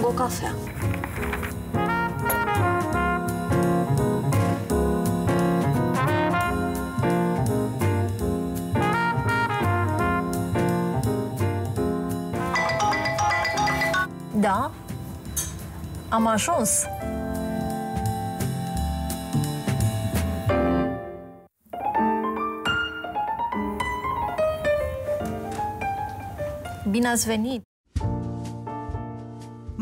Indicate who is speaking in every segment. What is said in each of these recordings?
Speaker 1: rog o cafea. Da, am ajuns. Bine ați venit!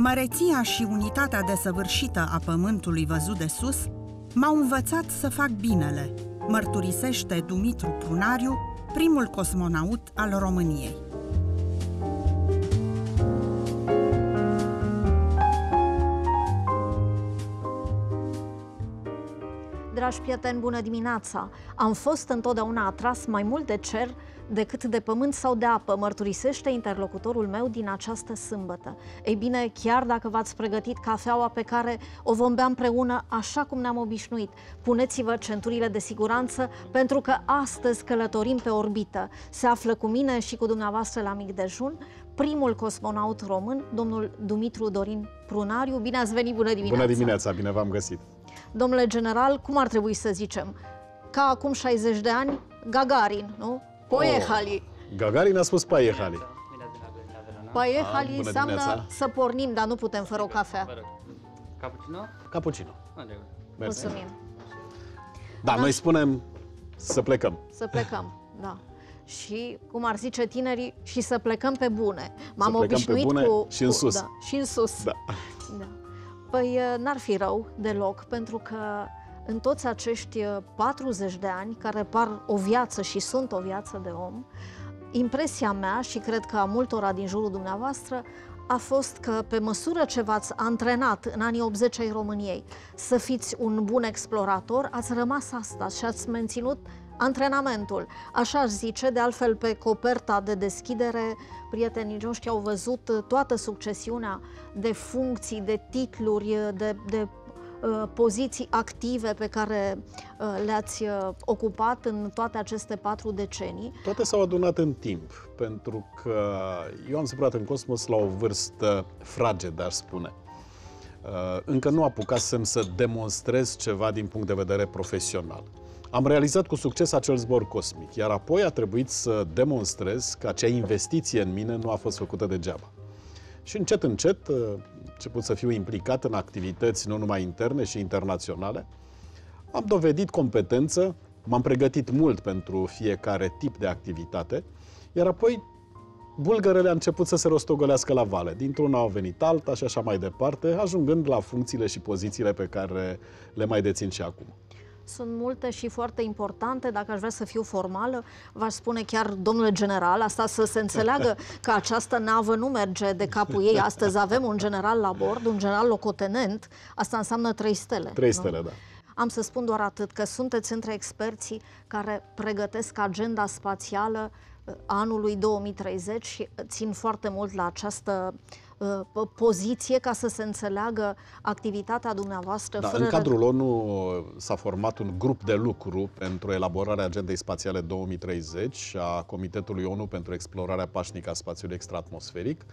Speaker 2: Măreția și unitatea desăvârșită a pământului văzut de sus m-au învățat să fac binele, mărturisește Dumitru Prunariu, primul cosmonaut al României.
Speaker 1: Dragi prieteni, bună dimineața! Am fost întotdeauna atras mai mult de cer decât de pământ sau de apă, mărturisește interlocutorul meu din această sâmbătă. Ei bine, chiar dacă v-ați pregătit cafeaua pe care o vom bea împreună așa cum ne-am obișnuit, puneți-vă centurile de siguranță pentru că astăzi călătorim pe orbită. Se află cu mine și cu dumneavoastră la mic dejun primul cosmonaut român, domnul Dumitru Dorin Prunariu. Bine ați venit, bună dimineața!
Speaker 3: Bună dimineața, bine v-am găsit!
Speaker 1: Domnule general, cum ar trebui să zicem? Ca acum 60 de ani, Gagarin, nu? Poiehali.
Speaker 3: Oh, Gagarin a spus Paiehali.
Speaker 1: Poiehali
Speaker 3: Ah, bună
Speaker 1: înseamnă
Speaker 3: dimineața.
Speaker 1: să pornim, dar nu putem fără o cafea.
Speaker 4: Cappuccino?
Speaker 3: Cappuccino.
Speaker 4: Alegur.
Speaker 3: Mersi.
Speaker 1: Mulțumim.
Speaker 3: Da, noi spunem să plecăm.
Speaker 1: Să plecăm, da. Și, cum ar zice tinerii, și să plecăm pe bune. M-am
Speaker 3: plecăm pe
Speaker 1: obișnuit
Speaker 3: bune
Speaker 1: cu...
Speaker 3: și în
Speaker 1: cu-
Speaker 3: sus.
Speaker 1: Da, și în sus.
Speaker 3: Da.
Speaker 1: Da. Păi uh, n-ar fi rău deloc, pentru că în toți acești uh, 40 de ani, care par o viață și sunt o viață de om, impresia mea și cred că a multora din jurul dumneavoastră a fost că pe măsură ce v-ați antrenat în anii 80 ai României să fiți un bun explorator, ați rămas asta și ați menținut antrenamentul. Așa aș zice, de altfel pe coperta de deschidere, prietenii noștri au văzut uh, toată succesiunea de funcții, de titluri, uh, de, de uh, poziții active pe care uh, le-ați uh, ocupat în toate aceste patru decenii.
Speaker 3: Toate s-au adunat în timp, pentru că eu am zburat în cosmos la o vârstă fragedă, aș spune. Uh, Încă nu apucasem să demonstrez ceva din punct de vedere profesional. Am realizat cu succes acel zbor cosmic, iar apoi a trebuit să demonstrez că acea investiție în mine nu a fost făcută degeaba. Și încet, încet, uh, început să fiu implicat în activități nu numai interne și internaționale. Am dovedit competență, m-am pregătit mult pentru fiecare tip de activitate, iar apoi bulgărele a început să se rostogolească la vale. Dintr-una au venit alta și așa mai departe, ajungând la funcțiile și pozițiile pe care le mai dețin și acum.
Speaker 1: Sunt multe și foarte importante. Dacă aș vrea să fiu formală, v-aș spune chiar, domnule general, asta să se înțeleagă că această navă nu merge de capul ei. Astăzi avem un general la bord, un general locotenent. Asta înseamnă trei stele.
Speaker 3: Trei
Speaker 1: nu?
Speaker 3: stele, da.
Speaker 1: Am să spun doar atât, că sunteți între experții care pregătesc agenda spațială uh, anului 2030 și țin foarte mult la această uh, po- poziție ca să se înțeleagă activitatea dumneavoastră.
Speaker 3: Da,
Speaker 1: fără
Speaker 3: în
Speaker 1: răd-
Speaker 3: cadrul ONU s-a format un grup de lucru pentru elaborarea agendei spațiale 2030 a Comitetului ONU pentru explorarea pașnică a spațiului extraatmosferic,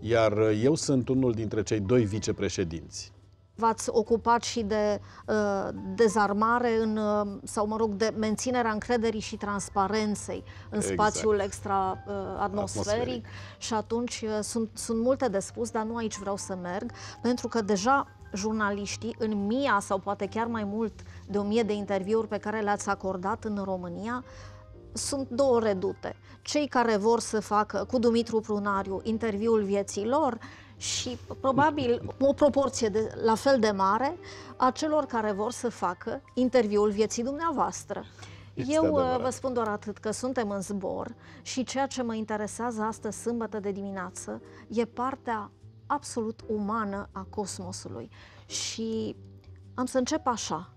Speaker 3: iar eu sunt unul dintre cei doi vicepreședinți.
Speaker 1: V-ați ocupat și de uh, dezarmare în, uh, sau, mă rog, de menținerea încrederii și transparenței în
Speaker 3: Exact.
Speaker 1: spațiul extra-atmosferic
Speaker 3: Atmosferic.
Speaker 1: și atunci uh, sunt, sunt multe de spus, dar nu aici vreau să merg, pentru că deja jurnaliștii în mia sau poate chiar mai mult de o mie de interviuri pe care le-ați acordat în România, sunt două redute. Cei care vor să facă cu Dumitru Prunariu interviul vieții lor și probabil o proporție de, la fel de mare a celor care vor să facă interviul vieții dumneavoastră.
Speaker 3: Este
Speaker 1: Eu uh,
Speaker 3: adevărat.
Speaker 1: vă spun doar atât că suntem în zbor și ceea ce mă interesează astăzi, sâmbătă de dimineață, e partea absolut umană a cosmosului. Și am să încep așa.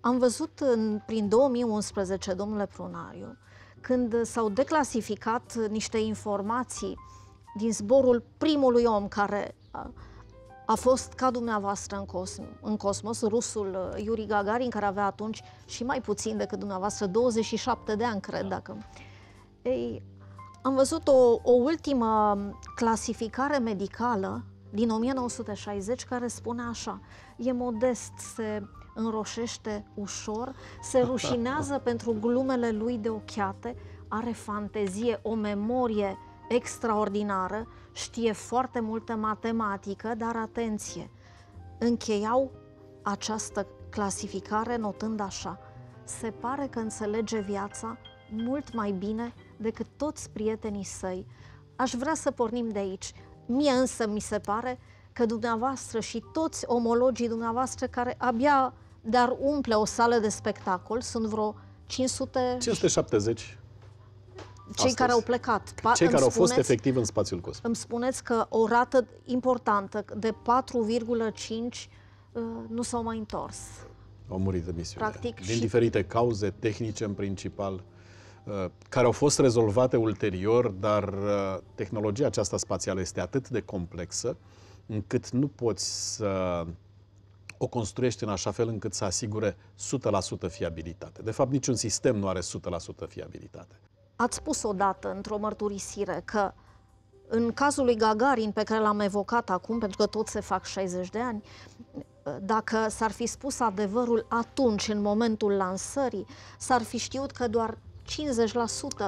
Speaker 1: Am văzut în, prin 2011, domnule Prunariu, când s-au declasificat niște informații din zborul primului om care a, a fost ca dumneavoastră în, cosm, în cosmos, rusul uh, Yuri Gagarin, care avea atunci și mai puțin decât dumneavoastră, 27 de ani, cred, dacă... Ei, am văzut o, o ultimă clasificare medicală din 1960 care spune așa, e modest, se înroșește ușor, se rușinează pentru glumele lui de ochiate, are fantezie, o memorie extraordinară, știe foarte multă matematică, dar atenție, încheiau această clasificare notând așa, se pare că înțelege viața mult mai bine decât toți prietenii săi. Aș vrea să pornim de aici. Mie însă mi se pare că dumneavoastră și toți omologii dumneavoastră care abia dar umple o sală de spectacol, sunt vreo 500...
Speaker 3: 570
Speaker 1: cei
Speaker 3: astăzi.
Speaker 1: care au plecat.
Speaker 3: Pa, cei care au fost
Speaker 1: spuneți,
Speaker 3: efectiv în spațiul cosmic.
Speaker 1: Îmi spuneți că o rată importantă de 4,5 nu s-au mai întors.
Speaker 3: Au murit de misiune.
Speaker 1: Practic,
Speaker 3: din
Speaker 1: și...
Speaker 3: diferite cauze tehnice în principal, care au fost rezolvate ulterior, dar tehnologia aceasta spațială este atât de complexă încât nu poți să o construiești în așa fel încât să asigure 100% fiabilitate. De fapt, niciun sistem nu are 100% fiabilitate.
Speaker 1: Ați spus odată într-o mărturisire că în cazul lui Gagarin, pe care l-am evocat acum, pentru că tot se fac 60 de ani, dacă s-ar fi spus adevărul atunci, în momentul lansării, s-ar fi știut că doar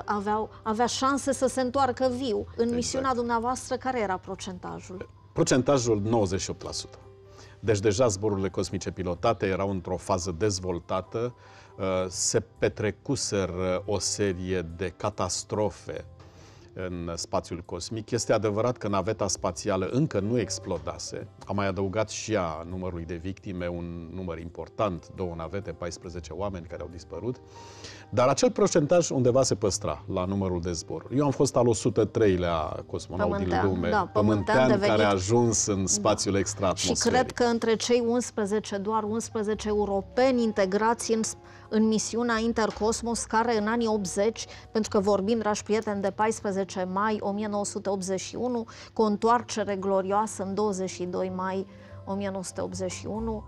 Speaker 1: 50% aveau, avea șanse să se întoarcă viu. În exact. misiunea dumneavoastră, care era procentajul?
Speaker 3: Procentajul 98%. Deci deja zborurile cosmice pilotate erau într-o fază dezvoltată, se petrecuseră o serie de catastrofe în spațiul cosmic. Este adevărat că naveta spațială încă nu explodase. A mai adăugat și ea numărului de victime, un număr important, două navete, 14 oameni care au dispărut. Dar acel procentaj undeva se păstra la numărul de zboruri. Eu am fost al 103-lea cosmonaut
Speaker 1: pământean,
Speaker 3: din lume,
Speaker 1: da,
Speaker 3: pământean,
Speaker 1: devenit...
Speaker 3: care a ajuns în spațiul da. extraatmosferic.
Speaker 1: Și cred că între cei 11, doar 11 europeni integrați în în misiunea Intercosmos, care în anii 80, pentru că vorbim, dragi prieteni, de 14 mai 1981, cu o întoarcere glorioasă în 22 mai 1981.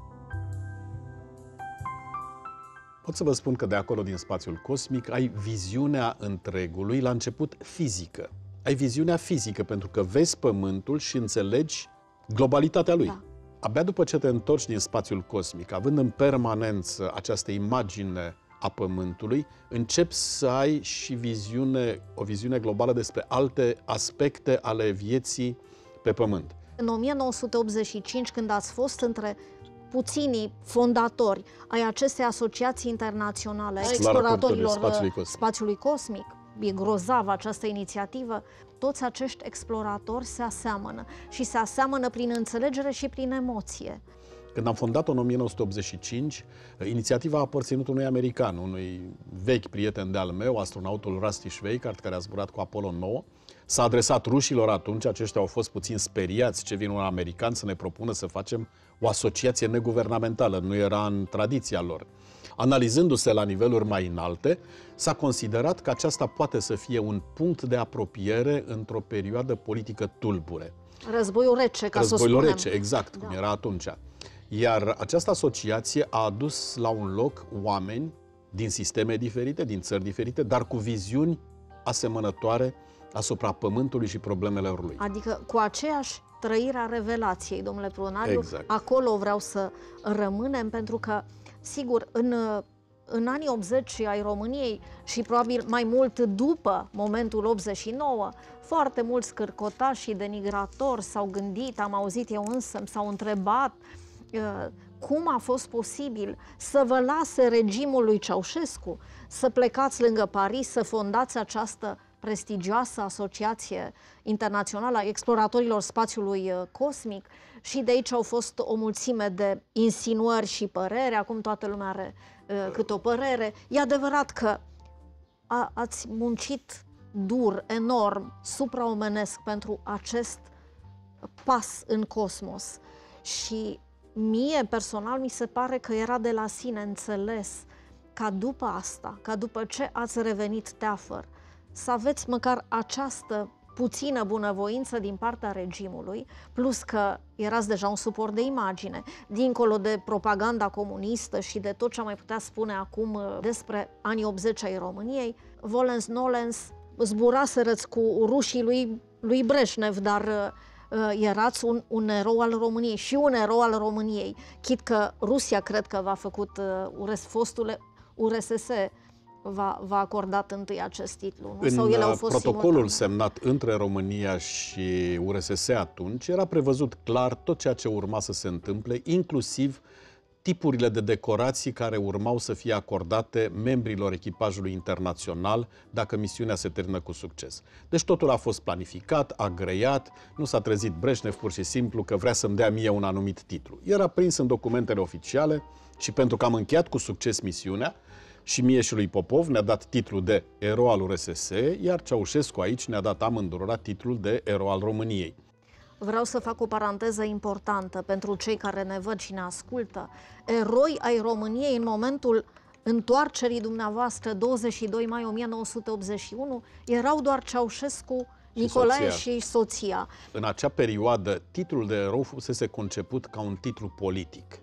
Speaker 3: Pot să vă spun că de acolo, din spațiul cosmic, ai viziunea întregului, la început fizică. Ai viziunea fizică, pentru că vezi Pământul și înțelegi globalitatea lui. Da. Abia după ce te întorci din spațiul cosmic, având în permanență această imagine a Pământului, începi să ai și viziune, o viziune globală despre alte aspecte ale vieții pe Pământ.
Speaker 1: În 1985, când ați fost între puținii fondatori ai acestei asociații internaționale a exploratorilor spațiului cosmic. spațiului cosmic, e grozavă această inițiativă, toți acești exploratori se aseamănă și se aseamănă prin înțelegere și prin emoție.
Speaker 3: Când am fondat-o în 1985, inițiativa a aparținut unui american, unui vechi prieten de-al meu, astronautul Rusty Schweikart, care a zburat cu Apollo 9. S-a adresat rușilor atunci, aceștia au fost puțin speriați ce vin un american să ne propună să facem o asociație neguvernamentală, nu era în tradiția lor. Analizându-se la niveluri mai înalte, s-a considerat că aceasta poate să fie un punct de apropiere într-o perioadă politică tulbure.
Speaker 1: Războiul rece, ca
Speaker 3: Războiul
Speaker 1: să
Speaker 3: rece, exact, da. cum era atunci. Iar această asociație a adus la un loc oameni din sisteme diferite, din țări diferite, dar cu viziuni asemănătoare asupra Pământului și problemelor lui.
Speaker 1: Adică cu aceeași trăire a revelației, domnule Prunariu,
Speaker 3: exact.
Speaker 1: acolo vreau să rămânem, pentru că Sigur, în, în anii 80 ai României și probabil mai mult după momentul 89, foarte mulți cârcotași și denigratori s-au gândit, am auzit eu însă, s-au întrebat uh, cum a fost posibil să vă lase regimul lui Ceaușescu să plecați lângă Paris, să fondați această prestigioasă asociație internațională a exploratorilor spațiului uh, cosmic. Și de aici au fost o mulțime de insinuări și păreri, acum toată lumea are uh, câte o părere. E adevărat că a, ați muncit dur, enorm, supraomenesc pentru acest pas în cosmos. Și mie personal mi se pare că era de la sine înțeles ca după asta, ca după ce ați revenit teafăr, să aveți măcar această puțină bunăvoință din partea regimului, plus că erați deja un suport de imagine, dincolo de propaganda comunistă și de tot ce am mai putea spune acum uh, despre anii 80 ai României, Volens Nolens zburaserăți cu rușii lui, lui Breșnev, dar uh, uh, erați un, un erou al României și un erou al României. Chit că Rusia cred că v-a făcut, uh, URS, fostul URSS v-a, v-a acordat întâi acest titlu. Nu?
Speaker 3: În
Speaker 1: Sau ele au fost
Speaker 3: protocolul
Speaker 1: simultane?
Speaker 3: semnat între România și URSS atunci era prevăzut clar tot ceea ce urma să se întâmple, inclusiv tipurile de decorații care urmau să fie acordate membrilor echipajului internațional dacă misiunea se termină cu succes. Deci totul a fost planificat, agreiat, nu s-a trezit Breșnev pur și simplu că vrea să-mi dea mie un anumit titlu. Era prins în documentele oficiale și pentru că am încheiat cu succes misiunea, și mie și lui Popov ne-a dat titlul de erou al URSS, iar Ceaușescu aici ne-a dat amândurora titlul de erou al României.
Speaker 1: Vreau să fac o paranteză importantă pentru cei care ne văd și ne ascultă. Eroi ai României în momentul întoarcerii dumneavoastră 22 mai 1981 erau doar Ceaușescu, Nicolae
Speaker 3: soția.
Speaker 1: și soția.
Speaker 3: În acea perioadă, titlul de erou fusese conceput ca un titlu politic.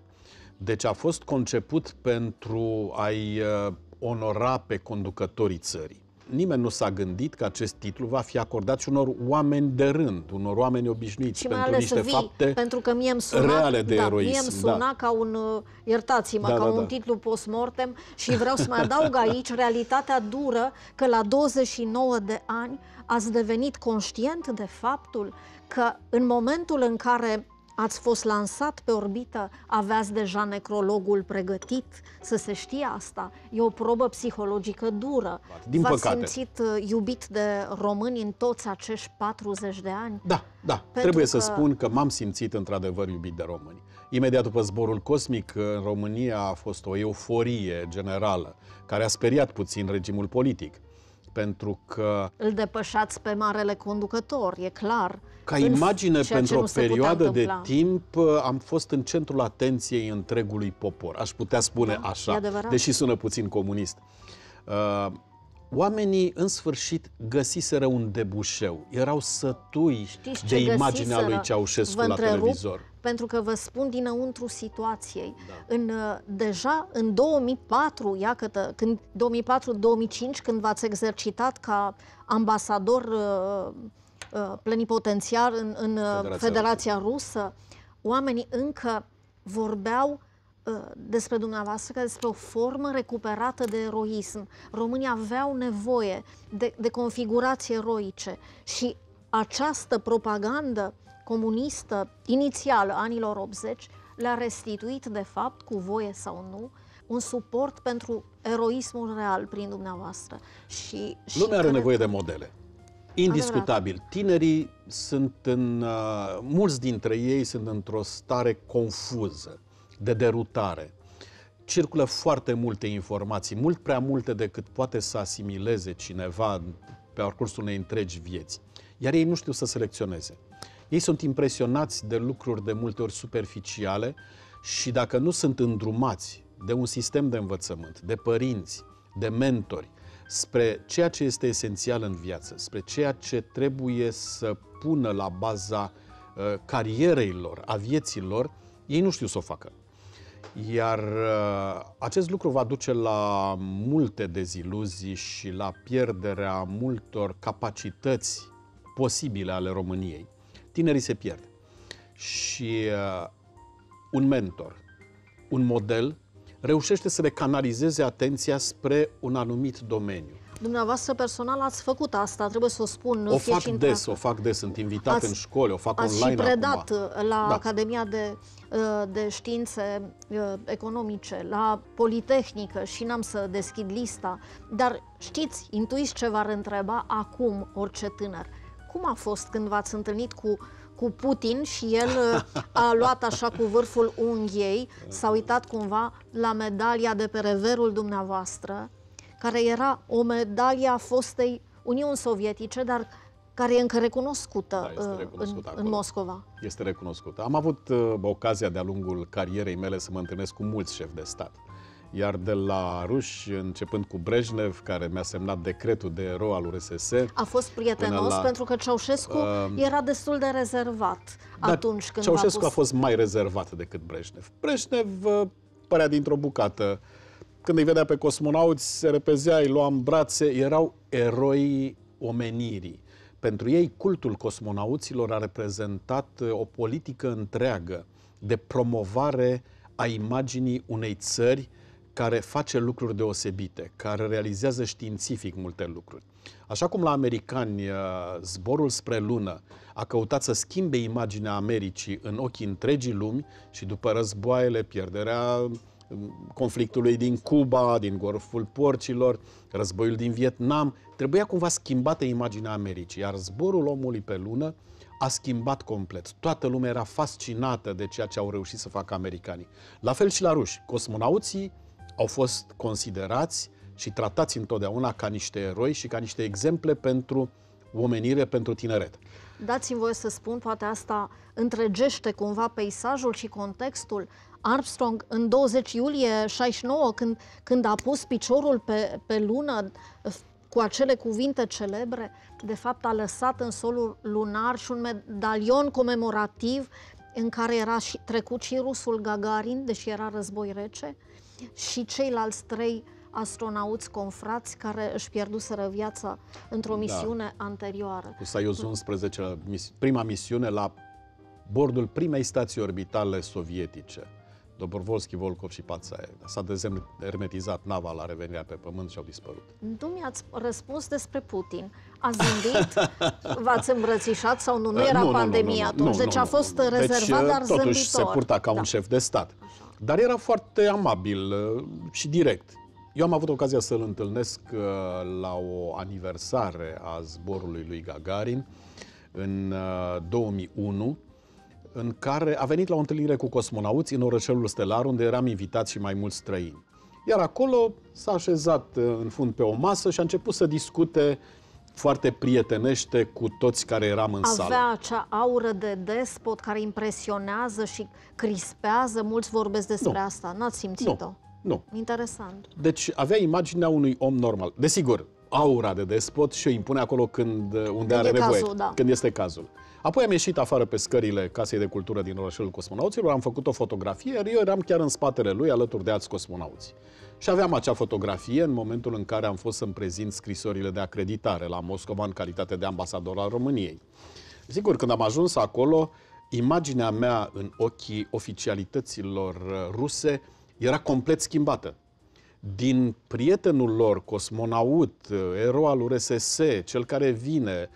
Speaker 3: Deci a fost conceput pentru a-i uh, onora pe conducătorii țării. Nimeni nu s-a gândit că acest titlu va fi acordat și unor oameni de rând, unor oameni obișnuiți
Speaker 1: Și mai
Speaker 3: pentru
Speaker 1: ales
Speaker 3: niște
Speaker 1: vii,
Speaker 3: fapte
Speaker 1: pentru că mie îmi suna,
Speaker 3: reale de
Speaker 1: da,
Speaker 3: eroism.
Speaker 1: mie îmi suna ca un, uh, iertați-mă,
Speaker 3: Da,
Speaker 1: ca
Speaker 3: da,
Speaker 1: un
Speaker 3: da.
Speaker 1: titlu post-mortem și vreau să mai adaug aici realitatea dură că la 29 de ani ați devenit conștient de faptul că în momentul în care ați fost lansat pe orbită, aveați deja necrologul pregătit, să se știe asta. E o probă psihologică dură.
Speaker 3: Din
Speaker 1: V-ați
Speaker 3: păcate.
Speaker 1: simțit uh, iubit de români în toți acești 40 de ani?
Speaker 3: Da, da. Trebuie să
Speaker 1: că-
Speaker 3: spun că m-am simțit într-adevăr iubit de români. Imediat după zborul cosmic, în România a fost o euforie generală, care a speriat puțin regimul politic. Pentru că,
Speaker 1: îl depășați pe marele conducător, e clar.
Speaker 3: ca
Speaker 1: În
Speaker 3: imagine
Speaker 1: ceea ce
Speaker 3: pentru
Speaker 1: nu
Speaker 3: o
Speaker 1: se putea
Speaker 3: perioadă de
Speaker 1: întâmpla.
Speaker 3: timp, am fost în centrul atenției întregului popor. Aș putea spune
Speaker 1: Da,
Speaker 3: așa,
Speaker 1: e adevărat.
Speaker 3: deși sună puțin comunist. Uh, Oamenii, în sfârșit, găsiseră un debușeu. Erau sătui
Speaker 1: Știți
Speaker 3: de
Speaker 1: ce
Speaker 3: imaginea
Speaker 1: găsiseră?
Speaker 3: lui Ceaușescu
Speaker 1: Vă
Speaker 3: la
Speaker 1: întrerup,
Speaker 3: televizor.
Speaker 1: Pentru că vă spun dinăuntru situației. Da. În, uh, deja în 2004, iată, când 2004-2005, când v-ați exercitat ca ambasador uh, uh, plenipotențiar în, în uh,
Speaker 3: Federația
Speaker 1: Federația Rusă, oamenii încă vorbeau uh, despre dumneavoastră ca despre o formă recuperată de eroism. Românii aveau nevoie de, de configurații eroice și această propagandă comunistă inițială anilor 80 le-a restituit de fapt, cu voie sau nu, un suport pentru eroismul real prin dumneavoastră. Și, și
Speaker 3: Lumea are
Speaker 1: cred
Speaker 3: nevoie
Speaker 1: că-
Speaker 3: de modele. Indiscutabil. Tinerii sunt în. Uh, mulți dintre ei sunt într-o stare confuză, de derutare. Circulă foarte multe informații, mult prea multe decât poate să asimileze cineva pe parcursul unei întregi vieți. Iar ei nu știu să selecționeze. Ei sunt impresionați de lucruri de multe ori superficiale și dacă nu sunt îndrumați de un sistem de învățământ, de părinți, de mentori, spre ceea ce este esențial în viață, spre ceea ce trebuie să pună la baza uh, carierei lor, a vieții lor, ei nu știu să o facă. Iar uh, acest lucru va duce la multe deziluzii și la pierderea multor capacități posibile ale României. Tinerii se pierd. Și uh, un mentor, un model, reușește să le canalizeze atenția spre un anumit domeniu.
Speaker 1: Dumneavoastră personal ați făcut asta, trebuie să o spun.
Speaker 3: O
Speaker 1: fie
Speaker 3: fac
Speaker 1: și în
Speaker 3: des,
Speaker 1: teatru.
Speaker 3: o fac des, sunt invitat
Speaker 1: Ați-
Speaker 3: în școli, o fac
Speaker 1: Ați
Speaker 3: online
Speaker 1: și predat
Speaker 3: acum.
Speaker 1: uh, la
Speaker 3: Da.
Speaker 1: Academia de, uh, de Științe uh, Economice, la Politehnică și n-am să deschid lista, dar știți, intuiți ce v-ar întreba acum orice tânăr. Cum a fost când v-ați întâlnit cu, cu Putin și el uh, a luat așa cu vârful unghiei, s-a uitat cumva la medalia de pe reverul dumneavoastră, care era o medalie a fostei Uniuni Sovietice, dar care e încă recunoscută,
Speaker 3: Da, este
Speaker 1: uh,
Speaker 3: recunoscută
Speaker 1: în, în
Speaker 3: acolo.
Speaker 1: Moscova.
Speaker 3: Este recunoscută. Am avut uh, ocazia de-a lungul carierei mele să mă întâlnesc cu mulți șefi de stat. Iar de la ruși, începând cu Brejnev, care mi-a semnat decretul de erou al URSS,
Speaker 1: A fost prietenos
Speaker 3: Până la-
Speaker 1: pentru că Ceaușescu
Speaker 3: Um,
Speaker 1: era destul de rezervat
Speaker 3: Dar
Speaker 1: atunci când
Speaker 3: Ceaușescu
Speaker 1: v-a
Speaker 3: a
Speaker 1: pus...
Speaker 3: fost mai rezervat decât Brejnev. Brejnev uh, părea dintr-o bucată. Când îi vedea pe cosmonauți, se repezea, îi lua în brațe, erau eroi omenirii. Pentru ei, cultul cosmonauților a reprezentat uh, o politică întreagă de promovare a imaginii unei țări care face lucruri deosebite, care realizează științific multe lucruri. Așa cum la americani uh, zborul spre lună a căutat să schimbe imaginea Americii în ochii întregii lumi și după războaiele, pierderea um, conflictului din Cuba, din Golful Porcilor, războiul din Vietnam, trebuia cumva schimbată imaginea Americii, iar zborul omului pe lună a schimbat complet. Toată lumea era fascinată de ceea ce au reușit să facă americanii. La fel și la ruși. Cosmonauții au fost considerați și tratați întotdeauna ca niște eroi și ca niște exemple pentru omenire, pentru tineret.
Speaker 1: Dați-mi voie să spun, poate asta întregește cumva peisajul și contextul. Armstrong, în 20 iulie 69, când, când a pus piciorul pe, pe lună, cu acele cuvinte celebre, de fapt a lăsat în solul lunar și un medalion comemorativ în care era și, trecut și rusul Gagarin, deși era război rece, și ceilalți trei astronauți confrați care își pierduseră viața într-o da. misiune da. anterioară.
Speaker 3: Cu Soyuz 11, prima misiune la bordul primei stații orbitale sovietice. Dobrovolski, Volkov și Patsaev. S-a dezermetizat nava la revenirea pe pământ și au dispărut.
Speaker 1: Nu mi-ați răspuns despre Putin. Ați gândit? V-ați îmbrățișat sau nu? Nu era nu, pandemie nu, nu, atunci, nu, deci nu, a fost nu. rezervat, deci, dar
Speaker 3: totuși
Speaker 1: zâmbitor.
Speaker 3: se purta ca da. un șef de stat. Așa. Dar era foarte amabil uh, și direct. Eu am avut ocazia să-l întâlnesc uh, la o aniversare a zborului lui Gagarin în 2001, uh, în care a venit la o întâlnire cu cosmonauți în orășelul stelar, unde eram invitat și mai mulți străini. Iar acolo s-a așezat în fund pe o masă și a început să discute foarte prietenește cu toți care eram în
Speaker 1: Avea
Speaker 3: sală.
Speaker 1: Avea acea aură de despot care impresionează și crispează. Mulți vorbesc despre nu. asta. N-ați simțit-o?
Speaker 3: Nu. nu.
Speaker 1: Interesant.
Speaker 3: Deci avea imaginea unui om normal. Desigur, aura de despot și o impune acolo când, unde când are nevoie,
Speaker 1: cazul, da.
Speaker 3: când este cazul. Apoi am ieșit afară pe scările Casei de Cultură din orașul cosmonauților, am făcut o fotografie, iar eu eram chiar în spatele lui, alături de alți cosmonauți. Și aveam acea fotografie în momentul în care am fost să-mi prezint scrisorile de acreditare la Moscova în calitate de ambasador al României. Sigur, când am ajuns acolo, imaginea mea în ochii oficialităților ruse era complet schimbată. Din prietenul lor, cosmonaut, erou al URSS, cel care vine,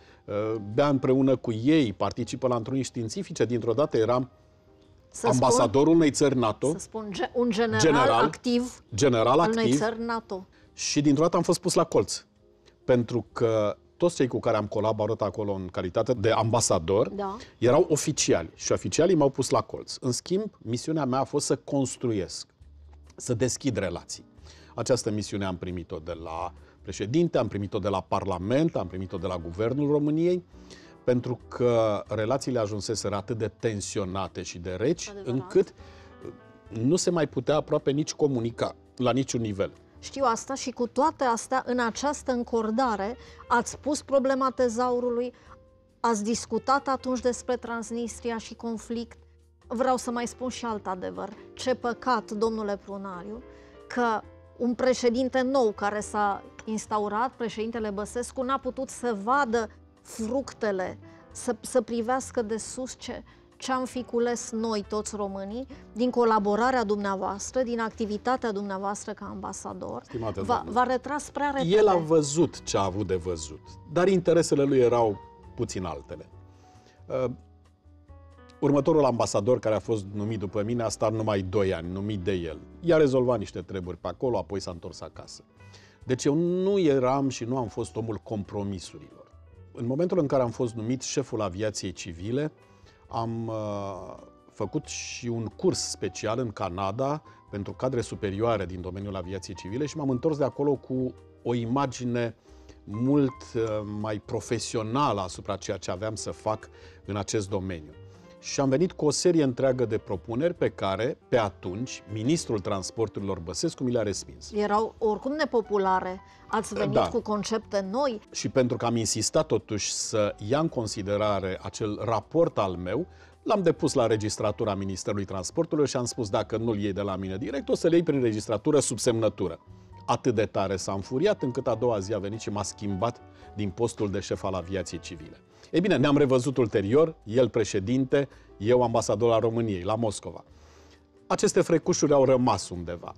Speaker 3: bea împreună cu ei, participă la întruniri științifice, dintr-o dată eram să ambasadorul spun, unei țări NATO.
Speaker 1: Să spun, un general, general activ
Speaker 3: general
Speaker 1: al
Speaker 3: activ,
Speaker 1: unei țări NATO.
Speaker 3: Și dintr-o dată am fost pus la colț. Pentru că toți cei cu care am colaborat acolo în calitate de ambasador da. erau oficiali și oficialii m-au pus la colț. În schimb, misiunea mea a fost să construiesc, să deschid relații. Această misiune am primit-o de la președinte, am primit-o de la Parlament, am primit-o de la Guvernul României pentru că relațiile ajunseseră atât de tensionate și de reci, Adevărat. încât uh, nu se mai putea aproape nici comunica la niciun nivel.
Speaker 1: Știu asta și cu toate astea, în această încordare, ați pus problema tezaurului, ați discutat atunci despre Transnistria și conflict. Vreau să mai spun și alt adevăr. Ce păcat, domnule Prunariu, că un președinte nou care s-a instaurat, președintele Băsescu, n-a putut să vadă fructele, să, să privească de sus ce, ce am fi cules noi, toți românii, din colaborarea dumneavoastră, din activitatea dumneavoastră ca ambasador, va, va retras prea repede.
Speaker 3: El a văzut ce a avut de văzut, dar interesele lui erau puțin altele. Uh, următorul ambasador care a fost numit după mine a stat numai 2 ani, numit de el. I-a rezolvat niște treburi pe acolo, apoi s-a întors acasă. Deci eu nu eram și nu am fost omul compromisurilor. În momentul în care am fost numit șeful aviației civile, am uh, făcut și un curs special în Canada pentru cadre superioare din domeniul aviației civile și m-am întors de acolo cu o imagine mult uh, mai profesională asupra ceea ce aveam să fac în acest domeniu și am venit cu o serie întreagă de propuneri pe care, pe atunci, ministrul transporturilor Băsescu mi le-a respins.
Speaker 1: Erau oricum nepopulare. Ați venit da. cu concepte noi.
Speaker 3: Și pentru că am insistat totuși să ia în considerare acel raport al meu, L-am depus la registratura Ministerului Transportului și am spus dacă nu-l iei de la mine direct, o să-l iei prin registratură sub semnătură. atât de tare s-a înfuriat încât a doua zi a venit și m-a schimbat din postul de șef al aviației civile. Ei bine, ne-am revăzut ulterior, el președinte, eu ambasador al României, la Moscova. Aceste frecușuri au rămas undeva.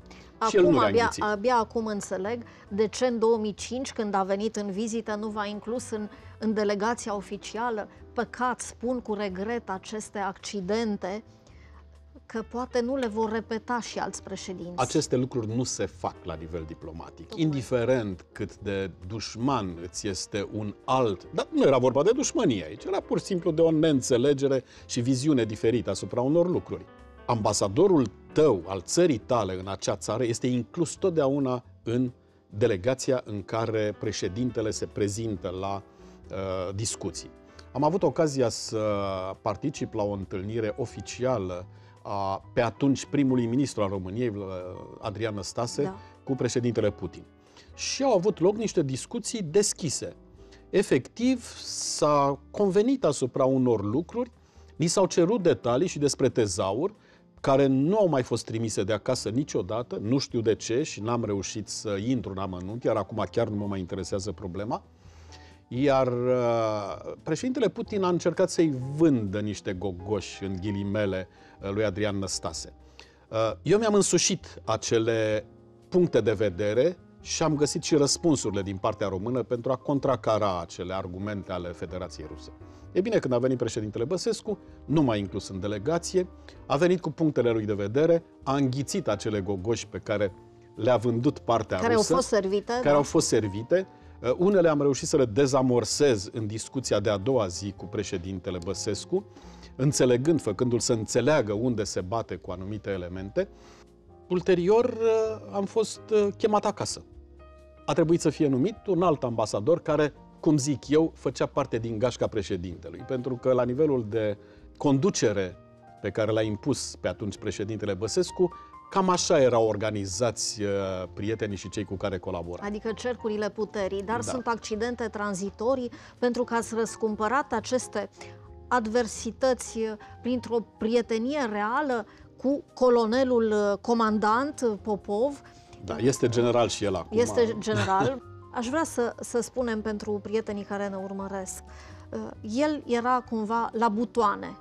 Speaker 3: și el nu
Speaker 1: Acum,
Speaker 3: le-a
Speaker 1: abia,
Speaker 3: înghițit.
Speaker 1: abia acum înțeleg de ce în 2005, când a venit în vizită, nu v-a inclus în, în delegația oficială. Păcat, spun cu regret aceste accidente, că poate nu le vor repeta și alți președinți.
Speaker 3: Aceste lucruri nu se fac la nivel diplomatic. Indiferent cât de dușman îți este un alt... Dar nu era vorba de dușmanie aici, era pur și simplu de o neînțelegere și viziune diferită asupra unor lucruri. Ambasadorul tău, al țării tale în acea țară, este inclus totdeauna în delegația în care președintele se prezintă la uh, discuții. Am avut ocazia să particip la o întâlnire oficială a, pe atunci primului ministru al României, uh, Adrian Năstase,
Speaker 1: Da.
Speaker 3: cu președintele Putin. Și au avut loc niște discuții deschise. Efectiv, s-a convenit asupra unor lucruri, ni s-au cerut detalii și despre tezaur, care nu au mai fost trimise de acasă niciodată, nu știu de ce și n-am reușit să intru în amănunt, iar acum chiar nu mă mai interesează problema. Iar uh, președintele Putin a încercat să-i vândă niște gogoși, în ghilimele, uh, lui Adrian Năstase. Uh, eu mi-am însușit acele puncte de vedere și am găsit și răspunsurile din partea română pentru a contracara acele argumente ale Federației Ruse. E bine, când a venit președintele Băsescu, nu m-a inclus în delegație, a venit cu punctele lui de vedere, a înghițit acele gogoși pe care le-a vândut partea
Speaker 1: care au
Speaker 3: rusă
Speaker 1: fost servite.
Speaker 3: care
Speaker 1: da?
Speaker 3: au fost servite. Uh, Unele am reușit să le dezamorsez în discuția de a doua zi cu președintele Băsescu, înțelegând, făcându-l să înțeleagă unde se bate cu anumite elemente. Ulterior uh, am fost uh, chemat acasă. A trebuit să fie numit un alt ambasador care, cum zic eu, făcea parte din gașca președintelui, pentru că la nivelul de conducere pe care l-a impus pe atunci președintele Băsescu, cam așa erau organizați uh, prietenii și cei cu care colabora.
Speaker 1: Adică cercurile puterii, dar
Speaker 3: Da.
Speaker 1: sunt accidente tranzitorii pentru că ați răscumpărat aceste adversități uh, printr-o prietenie reală cu colonelul uh, comandant uh, Popov.
Speaker 3: Da, este general și el acum.
Speaker 1: Este general. Aș vrea să, să spunem pentru prietenii care ne urmăresc. uh, El era cumva la butoane,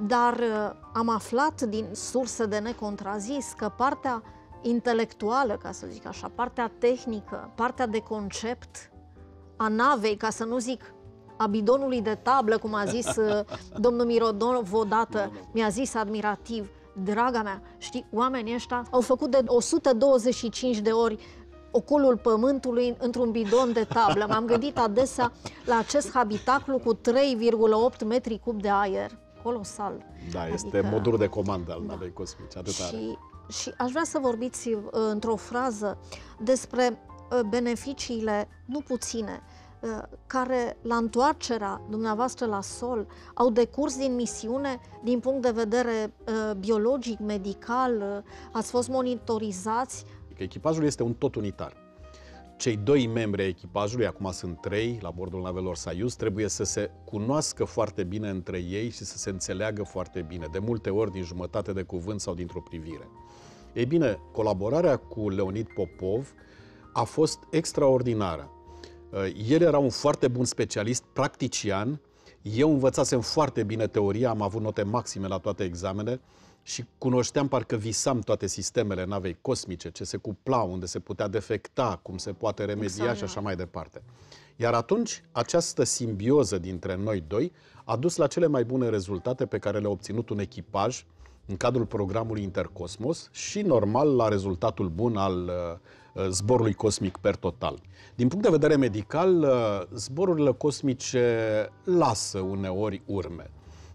Speaker 1: dar uh, am aflat din surse de necontrazis că partea intelectuală, ca să zic așa, partea tehnică, partea de concept a navei, ca să nu zic a bidonului de tablă, cum a zis uh, domnul Mirodonov odată, mi-a zis admirativ, draga mea, știi, oamenii ăștia au făcut de 125 de ori ocolul pământului într-un bidon de tablă. M-am gândit adesea la acest habitaclu cu 3,8 metri cub de aer. Colosal.
Speaker 3: Da, este
Speaker 1: Adică-
Speaker 3: modulul de comandă al navei cosmice, atât are.
Speaker 1: Și, și aș vrea să vorbiți uh, într-o frază despre uh, beneficiile, nu puține, uh, care la întoarcerea dumneavoastră la sol au decurs din misiune din punct de vedere uh, biologic, medical, uh, ați fost monitorizați.
Speaker 3: Că echipajul este un tot unitar. Cei doi membri ai echipajului, acum sunt trei la bordul navelor Soyuz, trebuie să se cunoască foarte bine între ei și să se înțeleagă foarte bine, de multe ori din jumătate de cuvânt sau dintr-o privire. Ei bine, colaborarea cu Leonid Popov a fost extraordinară. Uh, El era un foarte bun specialist, practician. Eu învățasem foarte bine teoria, am avut note maxime la toate examene și cunoșteam, parcă visam toate sistemele navei cosmice, ce se cuplau, unde se putea defecta, cum se poate remedia
Speaker 1: Exact.
Speaker 3: și așa mai departe. Iar atunci, această simbioză dintre noi doi a dus la cele mai bune rezultate pe care le-a obținut un echipaj în cadrul programului Intercosmos și, normal, la rezultatul bun al uh, uh, zborului cosmic per total. Din punct de vedere medical, uh, zborurile cosmice lasă uneori urme.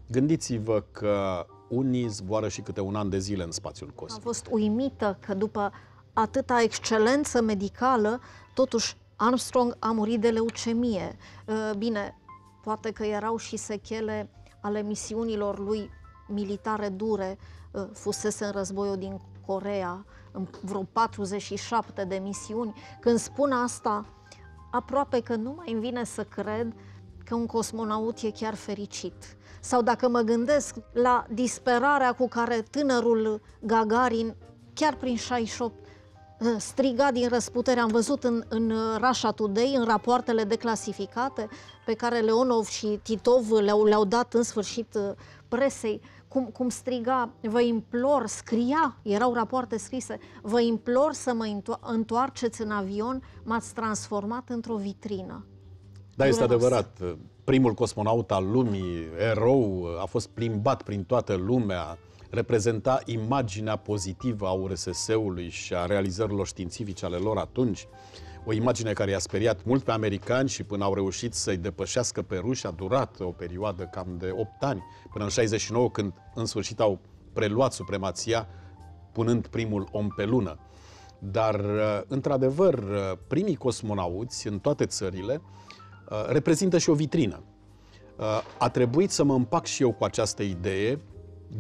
Speaker 3: Gândiți-vă că unii zboară și câte un an de zile în spațiul
Speaker 1: Am
Speaker 3: cosmic.
Speaker 1: fost uimită că după atâta excelență medicală, totuși Armstrong a murit de leucemie. Uh, Bine, poate că erau și sechele ale misiunilor lui militare dure. Uh, Fusese în războiul din Corea, în vreo 47 de misiuni. Când spun asta, aproape că nu mai îmi vine să cred că un cosmonaut e chiar fericit. Sau dacă mă gândesc la disperarea cu care tânărul Gagarin, chiar prin 68, striga din răsputere. Am văzut în, în Russia Today, în rapoartele declasificate pe care Leonov și Titov le-au, le-au dat în sfârșit presei, cum, cum striga, vă implor, scria, erau rapoarte scrise, vă implor să mă întoarceți în avion, m-ați transformat într-o vitrină.
Speaker 3: Da, este adevărat. Primul cosmonaut al lumii, erou, a fost plimbat prin toată lumea, reprezenta imaginea pozitivă a URSS-ului și a realizărilor științifice ale lor atunci. O imagine care i-a speriat mult pe americani și până au reușit să-i depășească pe ruși a durat o perioadă cam de 8 ani, până în 69, când în sfârșit au preluat supremația, punând primul om pe lună. Dar, într-adevăr, primii cosmonauți în toate țările uh, reprezintă și o vitrină. Uh, a trebuit să mă împac și eu cu această idee,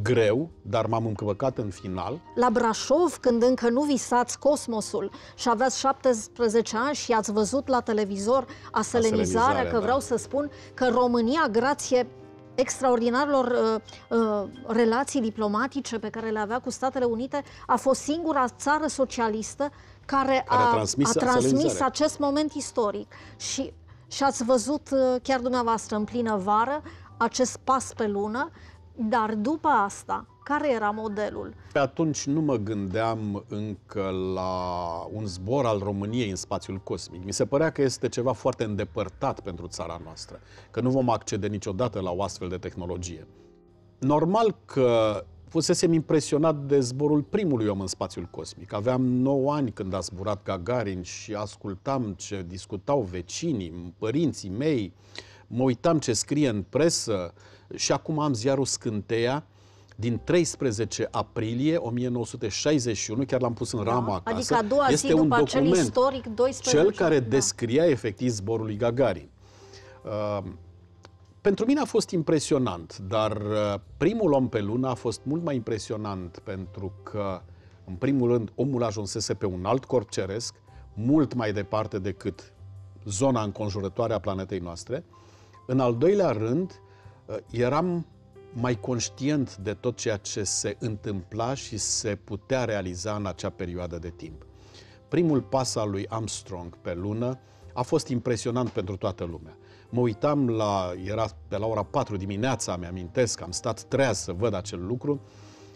Speaker 3: greu, dar m-am încăpăcat în final.
Speaker 1: La Brașov, când încă nu visați cosmosul și aveați 17 ani și ați văzut la televizor aselenizarea, că da. vreau să spun că România, grație extraordinarilor uh, uh, relații diplomatice pe care le avea cu Statele Unite, a fost singura țară socialistă care, care a, a transmis, a transmis acest moment istoric. Și, și ați văzut uh, chiar dumneavoastră în plină vară acest pas pe lună dar după asta, care era modelul?
Speaker 3: Pe atunci nu mă gândeam încă la un zbor al României în spațiul cosmic. Mi se părea că este ceva foarte îndepărtat pentru țara noastră, că nu vom accede niciodată la o astfel de tehnologie. Normal că fusesem impresionat de zborul primului om în spațiul cosmic. Aveam 9 ani când a zburat Gagarin și ascultam ce discutau vecinii, părinții mei, mă uitam ce scrie în presă, și acum am ziarul Scânteia din 13 aprilie 1961, chiar l-am pus în da, ramă acasă.
Speaker 1: Adică a doua este zi un după document, acel istoric 12.
Speaker 3: Cel care da. descria efectiv zborul lui Gagarin. Uh, pentru mine a fost impresionant, dar uh, primul om pe lună a fost mult mai impresionant pentru că, în primul rând, omul ajunsese pe un alt corp ceresc, mult mai departe decât zona înconjurătoare a planetei noastre. În al doilea rând, Uh, eram mai conștient de tot ceea ce se întâmpla și se putea realiza în acea perioadă de timp. Primul pas al lui Armstrong pe lună a fost impresionant pentru toată lumea. Mă uitam la, era pe la ora 4 dimineața, mi-amintesc, am stat treaz să văd acel lucru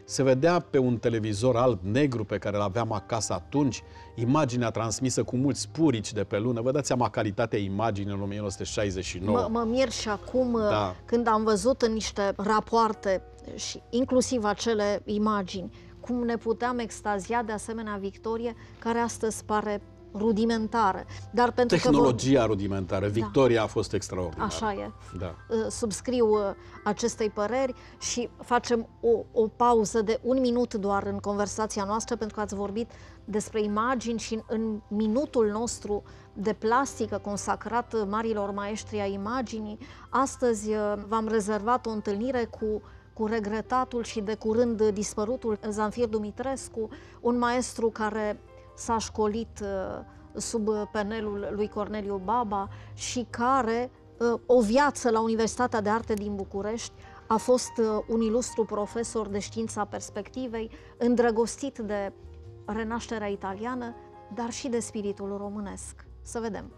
Speaker 3: se vedea pe un televizor alb-negru pe care îl aveam acasă atunci, imaginea transmisă cu mulți purici de pe lună. Vă dați seama calitatea imaginii în 1969.
Speaker 1: Mă, mă mir și acum da. când am văzut în niște rapoarte și inclusiv acele imagini, cum ne puteam extazia de asemenea victorie care astăzi pare rudimentară.
Speaker 3: Dar pentru Tehnologia că rudimentară. Da. Victoria da. a fost extraordinară.
Speaker 1: Așa e. Da. Uh, subscriu uh, acestei păreri și facem o, o pauză de un minut doar în conversația noastră pentru că ați vorbit despre imagini și în minutul nostru de plastică consacrat marilor maestri a imaginii, astăzi uh, v-am rezervat o întâlnire cu cu regretatul și de curând dispărutul Zanfir Dumitrescu, un maestru care s-a școlit uh, sub penelul lui Corneliu Baba și care uh, o viață la Universitatea de Arte din București a fost uh, un ilustru profesor de știința perspectivei, îndrăgostit de renașterea italiană, dar și de spiritul românesc. Să vedem!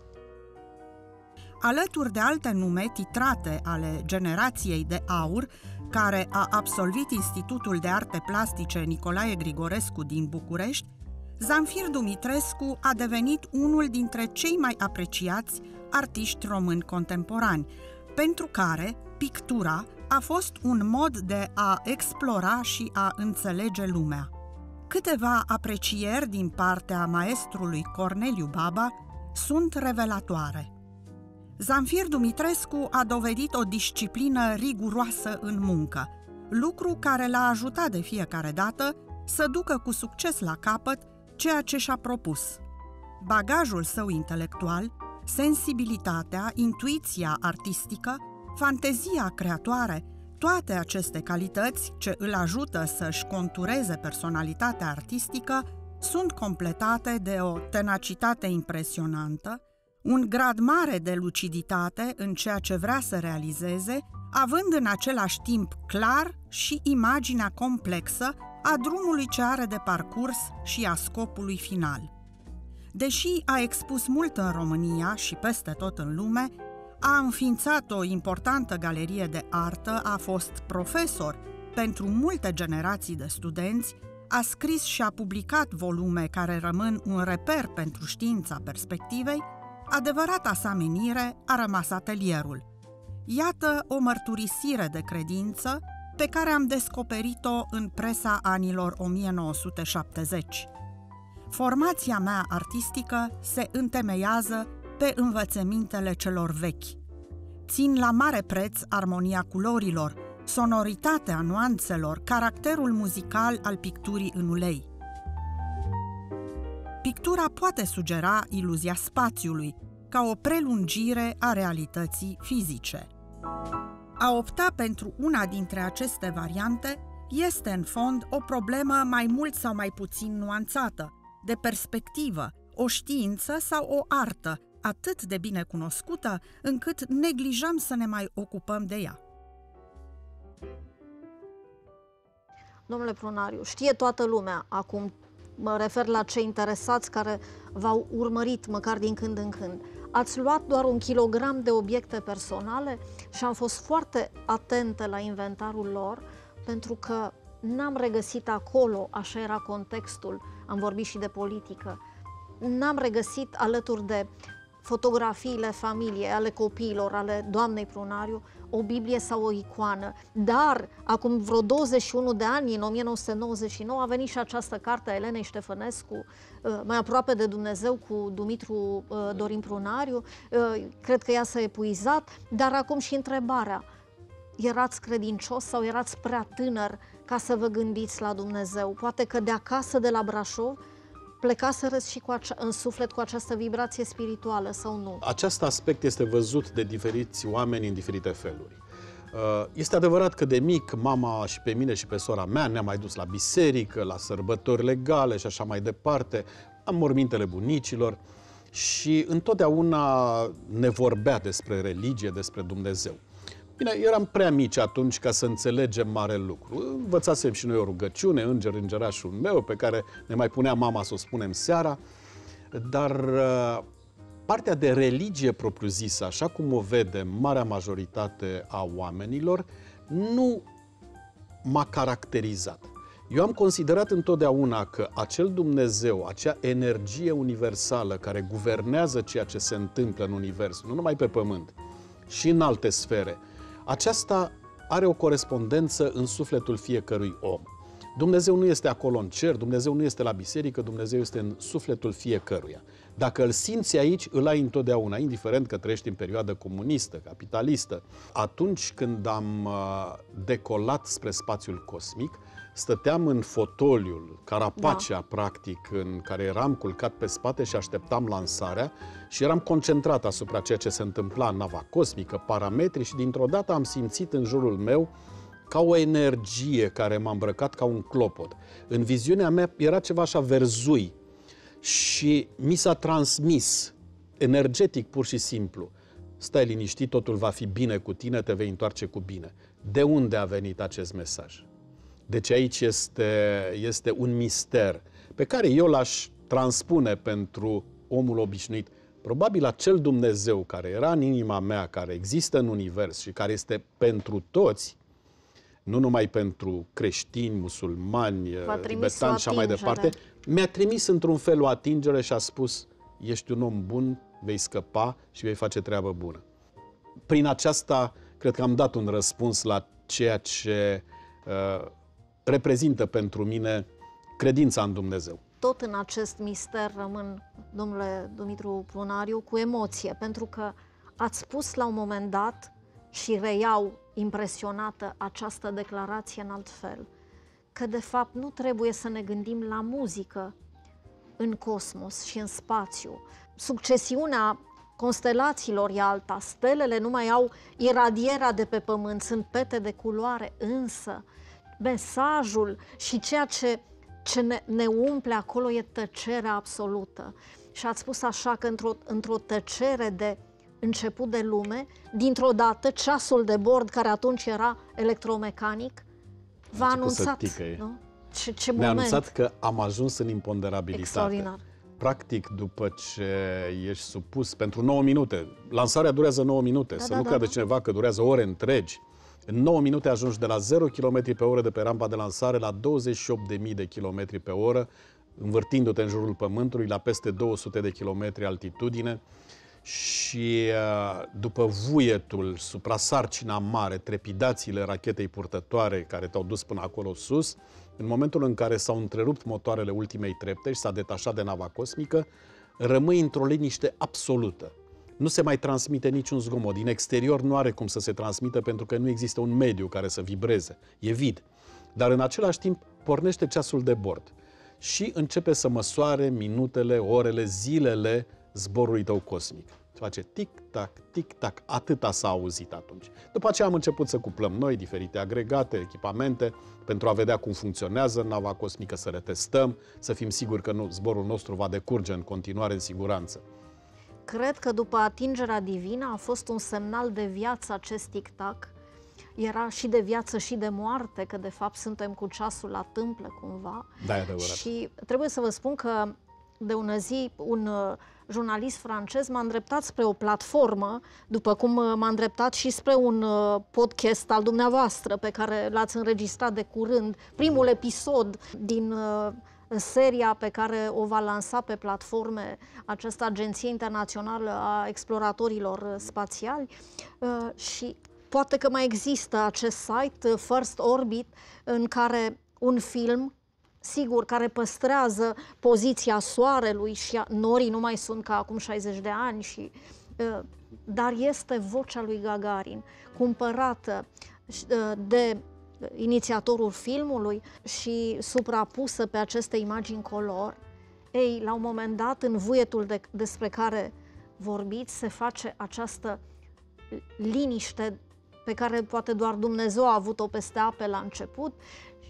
Speaker 2: Alături de alte nume titrate ale generației de aur, care a absolvit Institutul de Arte Plastice Nicolae Grigorescu din București, Zamfir Dumitrescu a devenit unul dintre cei mai apreciați artiști români contemporani, pentru care pictura a fost un mod de a explora și a înțelege lumea. Câteva aprecieri din partea maestrului Corneliu Baba sunt revelatoare. Zamfir Dumitrescu a dovedit o disciplină riguroasă în muncă, lucru care l-a ajutat de fiecare dată să ducă cu succes la capăt ceea ce și-a propus. Bagajul său intelectual, sensibilitatea, intuiția artistică, fantezia creatoare, toate aceste calități ce îl ajută să-și contureze personalitatea artistică sunt completate de o tenacitate impresionantă, un grad mare de luciditate în ceea ce vrea să realizeze, având în același timp clar și imaginea complexă a drumului ce are de parcurs și a scopului final. Deși a expus mult în România și peste tot în lume, a înființat o importantă galerie de artă, a fost profesor pentru multe generații de studenți, a scris și a publicat volume care rămân un reper pentru știința perspectivei, adevărata sa menire a rămas atelierul. Iată o mărturisire de credință pe care am descoperit-o în presa anilor 1970. Formația mea artistică se întemeiază pe învățămintele celor vechi. Țin la mare preț armonia culorilor, sonoritatea nuanțelor, caracterul muzical al picturii în ulei. Pictura poate sugera iluzia spațiului, ca o prelungire a realității fizice. A opta pentru una dintre aceste variante este în fond o problemă mai mult sau mai puțin nuanțată, de perspectivă, o știință sau o artă atât de bine cunoscută încât neglijăm să ne mai ocupăm de ea.
Speaker 1: Domnule Prunariu, știe toată lumea acum, mă refer la cei interesați care v-au urmărit măcar din când în când. Ați luat doar un kilogram de obiecte personale și am fost foarte atente la inventarul lor pentru că n-am regăsit acolo, așa era contextul, am vorbit și de politică, n-am regăsit alături de fotografiile familiei, ale copiilor, ale doamnei Prunariu, o Biblie sau o icoană. Dar, acum vreo 21 de ani, în 1999, a venit și această carte a Elenei Ștefănescu, uh, mai aproape de Dumnezeu, cu Dumitru uh, Dorin Prunariu. Uh, cred că ea s-a epuizat, dar acum și întrebarea, erați credincios sau erați prea tânăr ca să vă gândiți la Dumnezeu? Poate că de acasă, de la Brașov, plecaseră și cu acea, în suflet cu această vibrație spirituală sau nu?
Speaker 3: Acest aspect este văzut de diferiți oameni în diferite feluri. Uh, este adevărat că de mic mama și pe mine și pe sora mea ne-a mai dus la biserică, la sărbători legale și așa mai departe, am mormintele bunicilor și întotdeauna ne vorbea despre religie, despre Dumnezeu. Bine, eram prea mici atunci ca să înțelegem mare lucru. Învățasem și noi o rugăciune, înger, îngerașul meu, pe care ne mai punea mama să o spunem seara, dar uh, partea de religie propriu-zisă, așa cum o vede marea majoritate a oamenilor, nu m-a caracterizat. Eu am considerat întotdeauna că acel Dumnezeu, acea energie universală care guvernează ceea ce se întâmplă în univers, nu numai pe pământ, și în alte sfere, aceasta are o corespondență în sufletul fiecărui om. Dumnezeu nu este acolo în cer, Dumnezeu nu este la biserică, Dumnezeu este în sufletul fiecăruia. Dacă îl simți aici, îl ai întotdeauna, indiferent că trăiești în perioadă comunistă, capitalistă. Atunci când am uh, decolat spre spațiul cosmic, stăteam în fotoliul, carapacea, da. practic, în care eram culcat pe spate și așteptam lansarea și eram concentrat asupra ceea ce se întâmpla în nava cosmică, parametri și dintr-o dată am simțit în jurul meu ca o energie care m-a îmbrăcat ca un clopot. În viziunea mea era ceva așa verzui și mi s-a transmis energetic pur și simplu. Stai liniștit, totul va fi bine cu tine, te vei întoarce cu bine. De unde a venit acest mesaj? Deci aici este, este un mister pe care eu l-aș transpune pentru omul obișnuit. Probabil acel Dumnezeu care era în inima mea, care există în univers și care este pentru toți, nu numai pentru creștini, musulmani, tibetani și așa mai departe, mi-a trimis într-un fel o atingere și a spus, ești un om bun, vei scăpa și vei face treabă bună. Prin aceasta, cred că am dat un răspuns la ceea ce uh, reprezintă pentru mine credința în Dumnezeu.
Speaker 1: Tot în acest mister rămân, domnule Dumitru Prunariu, cu emoție, pentru că ați spus la un moment dat și reiau impresionată această declarație în alt fel, că de fapt nu trebuie să ne gândim la muzică în cosmos și în spațiu. Succesiunea constelațiilor e alta, stelele nu mai au iradierea de pe pământ, sunt pete de culoare, însă mesajul și ceea ce, ce ne, ne umple acolo e tăcerea absolută. Și ați spus așa că într-o, într-o tăcere de început de lume, dintr-o dată ceasul de bord, care atunci era electromecanic, v-a anunțat, nu? Ce, ce
Speaker 3: Ne-a
Speaker 1: moment
Speaker 3: anunțat că am ajuns în imponderabilitate.
Speaker 1: extraordinar.
Speaker 3: Practic, după ce ești supus pentru 9 minute, lansarea durează 9 minute,
Speaker 1: Da,
Speaker 3: să
Speaker 1: da,
Speaker 3: nu
Speaker 1: da,
Speaker 3: creadă
Speaker 1: da.
Speaker 3: cineva că durează ore întregi. În 9 minute ajungi de la 0 km pe oră de pe rampa de lansare la 28.000 de km pe oră, învârtindu-te în jurul Pământului la peste 200 de km altitudine și uh, după vuietul, suprasarcina mare, trepidațiile rachetei purtătoare care te-au dus până acolo sus, în momentul în care s-au întrerupt motoarele ultimei trepte și s-a detașat de nava cosmică, rămâi într-o liniște absolută. Nu se mai transmite niciun zgomot. Din exterior nu are cum să se transmită pentru că nu există un mediu care să vibreze. E vid. Dar în același timp pornește ceasul de bord și începe să măsoare minutele, orele, zilele zborului tău cosmic. Se face tic-tac, tic-tac, atâta s-a auzit atunci. După aceea am început să cuplăm noi diferite agregate, echipamente, pentru a vedea cum funcționează nava cosmică, să le testăm, să fim siguri că nu, zborul nostru va decurge în continuare în siguranță.
Speaker 1: Cred că după atingerea divină a fost un semnal de viață acest tic-tac. Era și de viață și de moarte, că de fapt suntem cu ceasul la tâmplă cumva.
Speaker 3: Da, e adevărat.
Speaker 1: Și trebuie să vă spun că de ună zi un uh, jurnalist francez m-a îndreptat spre o platformă, după cum uh, m-a îndreptat și spre un uh, podcast al dumneavoastră pe care l-ați înregistrat de curând, primul episod din uh, seria pe care o va lansa pe platforme această Agenție Internațională a Exploratorilor uh, Spațiali. Uh, și poate că mai există acest site, uh, First Orbit, în care un film sigur, care păstrează poziția soarelui și a, norii nu mai sunt ca acum 60 de ani, și, uh, dar este vocea lui Gagarin, cumpărată uh, de inițiatorul filmului și suprapusă pe aceste imagini color. Ei, la un moment dat, în vuietul de, despre care vorbiți, se face această liniște pe care poate doar Dumnezeu a avut-o peste ape la început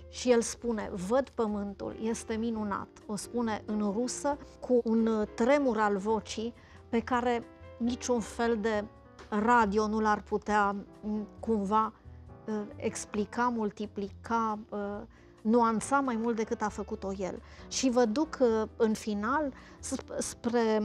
Speaker 1: și el spune, văd pământul, este minunat. O spune în rusă cu un tremur al vocii pe care niciun fel de radio nu l-ar putea m, cumva uh, explica, multiplica, uh, nuanța mai mult decât a făcut-o el. Și vă duc uh, în final sp- spre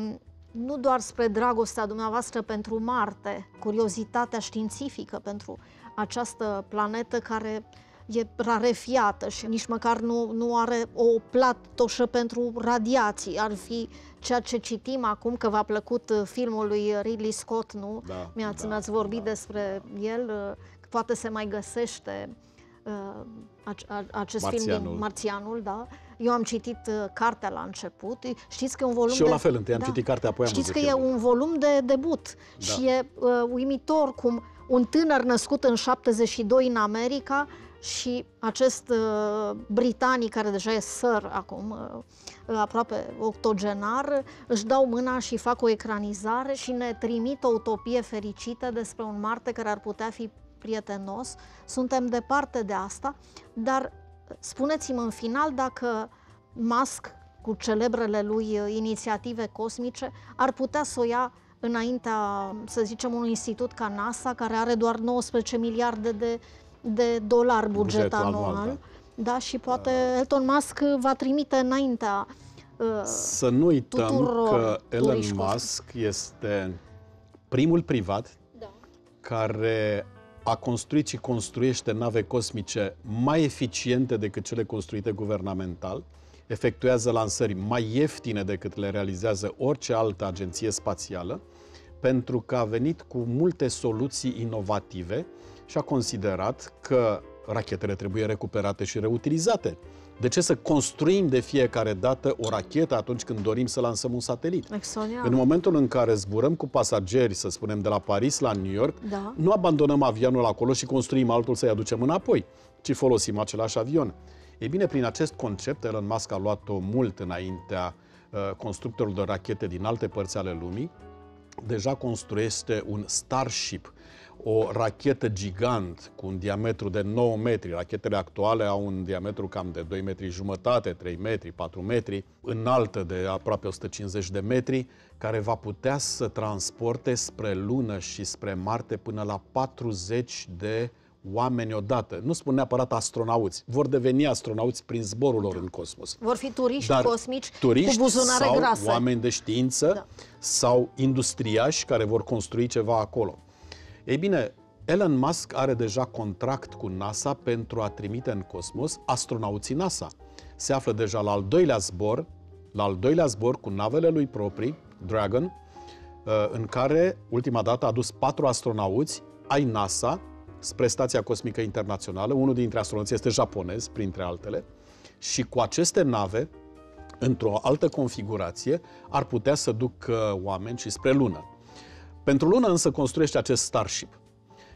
Speaker 1: nu doar spre dragostea dumneavoastră pentru Marte, curiozitatea științifică pentru această planetă care e rarefiată și nici măcar nu, nu are o platoșă pentru radiații. Ar fi ceea ce citim acum, că v-a plăcut uh, filmul lui Ridley Scott, nu?
Speaker 3: Da,
Speaker 1: mi-ați,
Speaker 3: da,
Speaker 1: mi-ați vorbit
Speaker 3: da.
Speaker 1: despre el, uh, că poate se mai găsește uh, ac- a- acest film
Speaker 3: Marțianul.
Speaker 1: din Marțianul, da. Eu am citit uh, cartea la început. Știți că e un volum
Speaker 3: Și eu
Speaker 1: de...
Speaker 3: la fel, întâi am citit cartea, apoi am
Speaker 1: Știți că
Speaker 3: văzut
Speaker 1: e
Speaker 3: filmul.
Speaker 1: un volum de debut
Speaker 3: Da.
Speaker 1: și e uh, uimitor cum un tânăr născut în 72 în America și acest uh, britanic, care deja e săr acum, uh, aproape octogenar, își dau mâna și fac o ecranizare și ne trimit o utopie fericită despre un Marte care ar putea fi prietenos. Suntem departe de asta, dar spuneți-mi în final dacă Musk, cu celebrele lui uh, inițiative cosmice, ar putea să o ia înaintea, să zicem, unui institut ca NASA, care are doar 19 miliarde de, de dolari buget
Speaker 3: Bugetul
Speaker 1: anual.
Speaker 3: anual,
Speaker 1: da, și poate Elon Musk va trimite înaintea uh,
Speaker 3: Să nu uităm
Speaker 1: tuturor
Speaker 3: că Elon
Speaker 1: turiști cosmici.
Speaker 3: Musk este primul privat
Speaker 1: da.
Speaker 3: care a construit și construiește nave cosmice mai eficiente decât cele construite guvernamental, efectuează lansări mai ieftine decât le realizează orice altă agenție spațială, pentru că a venit cu multe soluții inovative și a considerat că rachetele trebuie recuperate și reutilizate. De ce să construim de fiecare dată o rachetă atunci când dorim să lansăm un satelit?
Speaker 1: Extraordinar.
Speaker 3: În momentul în care zburăm cu pasageri, să spunem, de la Paris la New York,
Speaker 1: Da.
Speaker 3: nu abandonăm avionul acolo și construim altul să-i aducem înapoi, ci folosim același avion. Ei bine, prin acest concept, Elon Musk a luat-o mult înaintea uh, constructorilor de rachete din alte părți ale lumii, deja construiește un Starship, o rachetă gigant cu un diametru de 9 metri. Rachetele actuale au un diametru cam de 2 metri jumătate, 3 metri, 4 metri, înaltă de aproape 150 de metri, care va putea să transporte spre lună și spre Marte până la 40 de oameni odată. Nu spun neapărat astronauți. Vor deveni astronauți prin zborul lor în cosmos.
Speaker 1: Vor fi turiști
Speaker 3: Dar
Speaker 1: cosmici
Speaker 3: turiști
Speaker 1: cu buzunare
Speaker 3: sau
Speaker 1: grase.
Speaker 3: oameni de știință
Speaker 1: Da.
Speaker 3: sau industriași care vor construi ceva acolo. Ei bine, Elon Musk are deja contract cu NASA pentru a trimite în cosmos astronauții NASA. Se află deja la al doilea zbor, la al doilea zbor cu navele lui proprii, Dragon, uh, în care ultima dată a dus patru astronauți ai NASA spre Stația Cosmică Internațională. Unul dintre astronauți este japonez, printre altele. Și cu aceste nave, într-o altă configurație, ar putea să ducă oameni și spre lună. Pentru lună însă construiește acest Starship.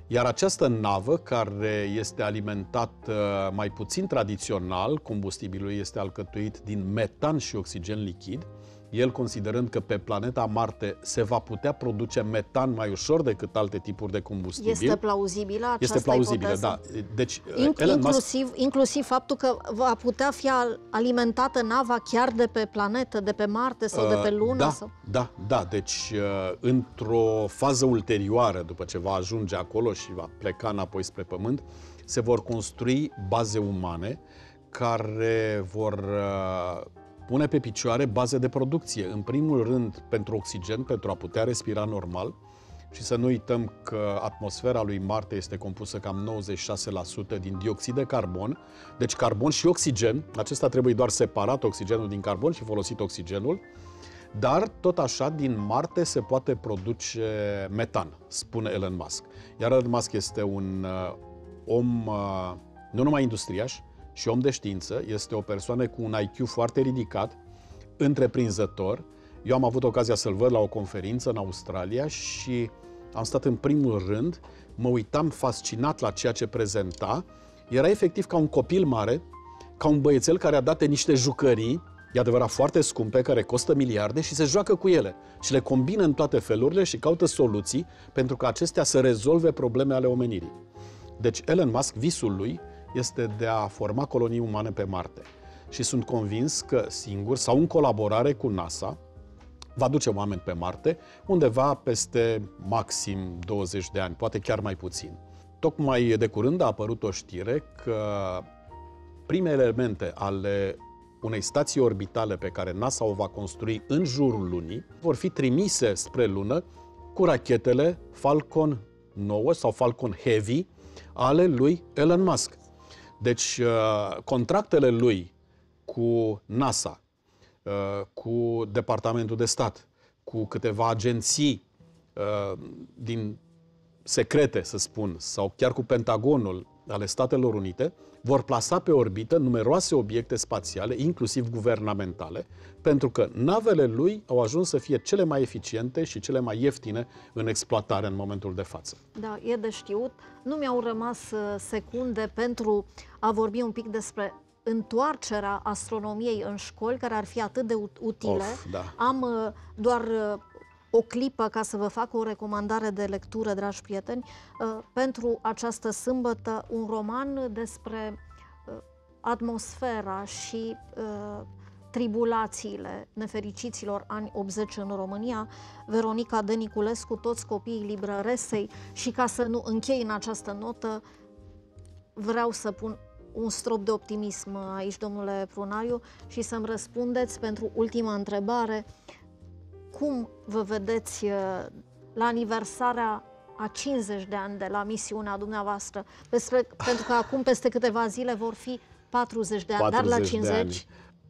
Speaker 3: Iar această navă, care este alimentată mai puțin tradițional, combustibilul este alcătuit din metan și oxigen lichid, el considerând că pe planeta Marte se va putea produce metan mai ușor decât alte tipuri de combustibil.
Speaker 1: Este plauzibilă această
Speaker 3: Este plauzibilă,
Speaker 1: ipoteză?
Speaker 3: da. Deci,
Speaker 1: Inc-
Speaker 3: Elon Musk
Speaker 1: inclusiv, inclusiv faptul că va putea fi al- alimentată nava chiar de pe planetă, de pe Marte sau de pe Lună?
Speaker 3: Da,
Speaker 1: sau...
Speaker 3: da, da. Deci, uh, într-o fază ulterioară, după ce va ajunge acolo și va pleca înapoi spre Pământ, se vor construi baze umane care vor uh, pune pe picioare baze de producție. În primul rând, pentru oxigen, pentru a putea respira normal. Și să nu uităm că atmosfera lui Marte este compusă cam 96% din dioxid de carbon. Deci carbon și oxigen, acesta trebuie doar separat oxigenul din carbon și folosit oxigenul. Dar, tot așa, din Marte se poate produce metan, spune Elon Musk. Iar Elon Musk este un uh, om uh, nu numai industriaș, și om de știință, este o persoană cu un IQ foarte ridicat, întreprinzător. Eu am avut ocazia să-l văd la o conferință în Australia și am stat în primul rând, mă uitam fascinat la ceea ce prezenta. Era efectiv ca un copil mare, ca un băiețel care a dat niște jucării, e adevărat foarte scumpe, care costă miliarde și se joacă cu ele și le combină în toate felurile și caută soluții pentru ca acestea să rezolve probleme ale omenirii. Deci Elon Musk, visul lui este de a forma colonii umane pe Marte. Și sunt convins că singur sau în colaborare cu NASA va duce oameni pe Marte undeva peste maxim 20 de ani, poate chiar mai puțin. Tocmai de curând a apărut o știre că primele elemente ale unei stații orbitale pe care NASA o va construi în jurul lunii vor fi trimise spre lună cu rachetele Falcon 9 sau Falcon Heavy ale lui Elon Musk. Deci, uh, contractele lui cu NASA, uh, cu Departamentul de Stat, cu câteva agenții uh, din secrete, să spun, sau chiar cu Pentagonul ale Statelor Unite, vor plasa pe orbită numeroase obiecte spațiale, inclusiv guvernamentale, pentru că navele lui au ajuns să fie cele mai eficiente și cele mai ieftine în exploatare în momentul de față.
Speaker 1: Da, e de știut. Nu mi-au rămas uh, secunde pentru a vorbi un pic despre întoarcerea astronomiei în școli, care ar fi atât de ut- utile.
Speaker 3: Of, da.
Speaker 1: Am uh, doar uh, o clipă ca să vă fac o recomandare de lectură, dragi prieteni, uh, pentru această sâmbătă, un roman despre uh, atmosfera și uh, tribulațiile nefericiților ani 80 în România, Veronica Deniculescu, toți copiii librăresei. Și ca să nu închei în această notă, vreau să pun un strop de optimism aici, domnule Prunariu, și să-mi răspundeți pentru ultima întrebare. Cum vă vedeți uh, la aniversarea a 50 de ani de la misiunea dumneavoastră? Peste, pentru că acum, peste câteva zile, vor fi 40 de ani, dar la
Speaker 3: 40 de
Speaker 1: 50...
Speaker 3: ani.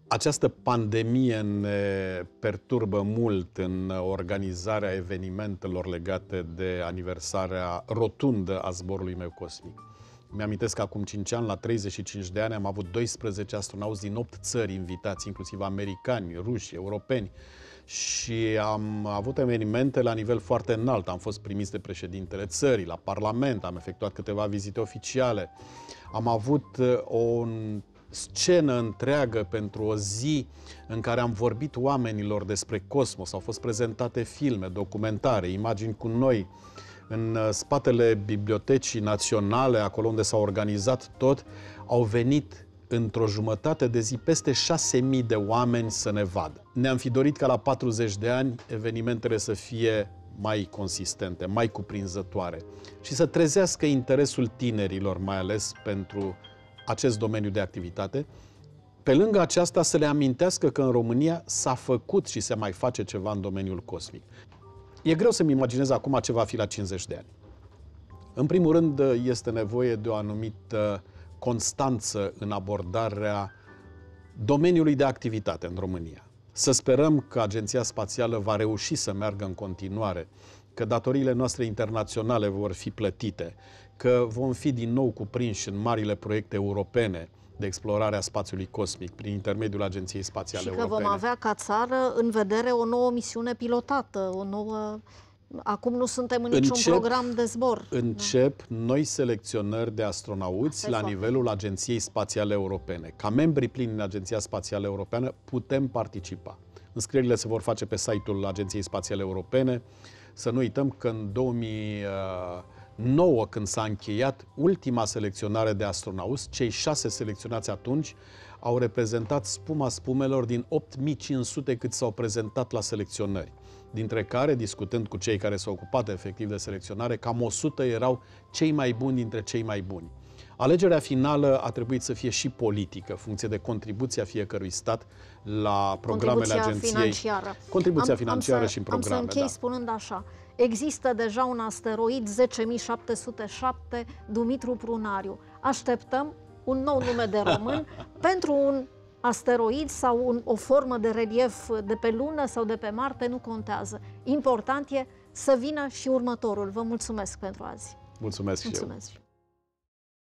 Speaker 3: Această pandemie ne perturbă mult în organizarea evenimentelor legate de aniversarea rotundă a zborului meu cosmic. Mi-amintesc că acum 5 ani, la 35 de ani, am avut 12 astronauți din 8 țări invitați, inclusiv americani, ruși, europeni, și am avut evenimente la nivel foarte înalt. Am fost primiți de președintele țării, la Parlament, am efectuat câteva vizite oficiale. Am avut uh, o scenă întreagă pentru o zi în care am vorbit oamenilor despre cosmos. Au fost prezentate filme, documentare, imagini cu noi. În uh, spatele Bibliotecii Naționale, acolo unde s-a organizat tot, au venit într-o jumătate de zi peste 6.000 de oameni să ne vadă. Ne-am fi dorit ca la 40 de ani evenimentele să fie mai consistente, mai cuprinzătoare și să trezească interesul tinerilor, mai ales pentru acest domeniu de activitate. Pe lângă aceasta, să le amintească că în România s-a făcut și se mai face ceva în domeniul cosmic. E greu să-mi imaginez acum ce va fi la 50 de ani. În primul rând, este nevoie de o anumită constanță în abordarea domeniului de activitate în România. Să sperăm că Agenția Spațială va reuși să meargă în continuare, că datoriile noastre internaționale vor fi plătite, că vom fi din nou cuprinși în marile proiecte europene de explorare a spațiului cosmic prin intermediul Agenției Spațiale
Speaker 1: și că
Speaker 3: Europene.
Speaker 1: vom avea ca țară în vedere o nouă misiune pilotată, o nouă Acum nu suntem în niciun
Speaker 3: Încep-
Speaker 1: program de zbor.
Speaker 3: Încep noi selecționări de astronauți
Speaker 1: Asta e
Speaker 3: la
Speaker 1: foarte
Speaker 3: nivelul Agenției Spațiale Europene. Ca membri plini în Agenția Spațială Europeană putem participa. Înscrierile se vor face pe site-ul Agenției Spațiale Europene. Să nu uităm că în 2009, când s-a încheiat ultima selecționare de astronauți, cei șase selecționați atunci au reprezentat spuma spumelor din 8500 cât s-au prezentat la selecționări dintre care, discutând cu cei care s-au ocupat efectiv de selecționare, cam 100 erau cei mai buni dintre cei mai buni. Alegerea finală a trebuit să fie și politică, funcție de contribuția fiecărui stat la programele
Speaker 1: Contribuția
Speaker 3: agenției.
Speaker 1: financiară.
Speaker 3: Contribuția financiară
Speaker 1: am să,
Speaker 3: și în
Speaker 1: Am
Speaker 3: programe,
Speaker 1: să închei
Speaker 3: da.
Speaker 1: spunând așa. Există deja un asteroid 10707 Dumitru Prunariu. Așteptăm un nou nume de român pentru un asteroid sau un, o formă de relief de pe Lună sau de pe Marte, nu contează. Important e să vină și următorul. Vă mulțumesc pentru azi.
Speaker 3: Mulțumesc și eu.
Speaker 1: Mulțumesc.